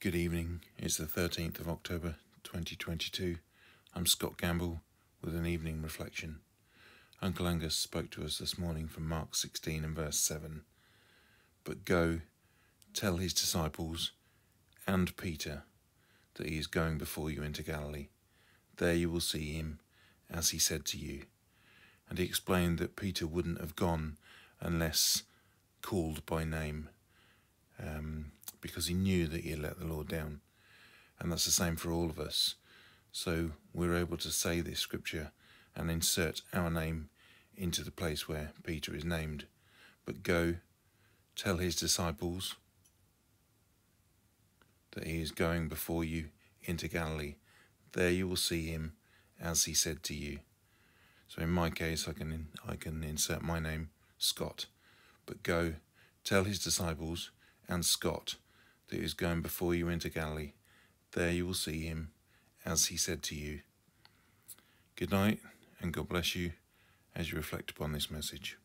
Good evening. It's the 13th of October 2022. I'm Scott Gamble with an evening reflection. Uncle Angus spoke to us this morning from Mark 16 and verse 7. But go, tell his disciples and Peter that he is going before you into Galilee. There you will see him, as he said to you. And he explained that Peter wouldn't have gone unless called by name because he knew that he had let the Lord down. And that's the same for all of us. So we're able to say this scripture and insert our name into the place where Peter is named. But go, tell his disciples that he is going before you into Galilee. There you will see him as he said to you. So in my case, I can I can insert my name, Scott. But go, tell his disciples and Scott that is going before you into Galilee. There you will see him, as he said to you. Good night, and God bless you as you reflect upon this message.